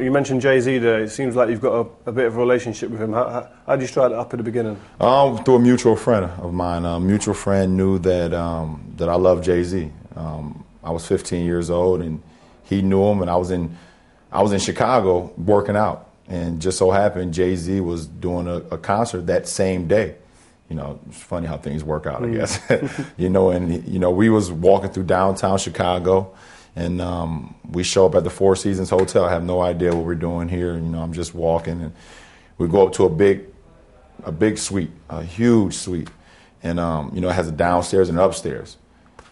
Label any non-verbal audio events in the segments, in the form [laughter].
You mentioned Jay Z there. It seems like you've got a, a bit of a relationship with him. How, how, how did you start it up at the beginning? Um, through a mutual friend of mine. A mutual friend knew that um, that I love Jay Z. Um, I was 15 years old, and he knew him, and I was in I was in Chicago working out, and just so happened Jay Z was doing a, a, concert that same day. You know, it's funny how things work out, I mm. guess. [laughs] [laughs] you know, and you know, we was walking through downtown Chicago and um, we show up at the Four Seasons Hotel. I have no idea what we're doing here. You know, I'm just walking, and we go up to a big, a big suite, a huge suite, and um, you know, it has a downstairs and an upstairs.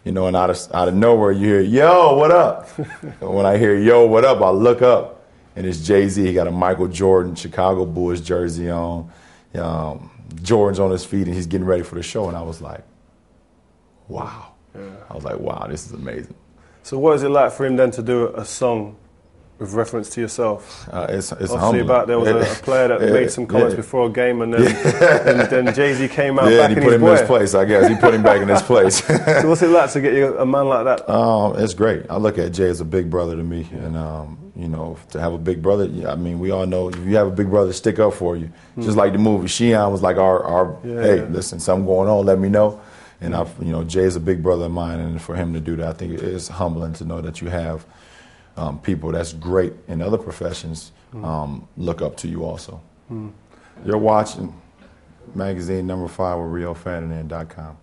You know, and out of out of nowhere, you hear "Yo, what up?" [laughs] when I hear "Yo, what up," I look up, and it's Jay Z. He got a Michael Jordan Chicago Bulls jersey on, um, Jordan's on his feet, and he's getting ready for the show. And I was like, "Wow!" Yeah. I was like, "Wow, this is amazing." So what is it like for him then to do a song with reference to yourself? Uh, it's, it's Obviously humbling. about there was a, a player that made some comments yeah. before a game and then, [laughs] and then Jay-Z came out yeah, back and he put him boy. in his place, I guess. He put him back in his place. [laughs] so what's it like to get you a man like that? Um, it's great. I look at Jay as a big brother to me. And, um, you know, to have a big brother, I mean, we all know if you have a big brother, stick up for you. Mm. Just like the movie, Sheehan was like our, our yeah, hey, listen, something going on, let me know. And I've, you know, Jay is a big brother of mine, and for him to do that, I think it is humbling to know that you have um, people that's great in other professions hmm. um, look up to you also. Mm. You're watching magazine number five with RioFerdinand.com.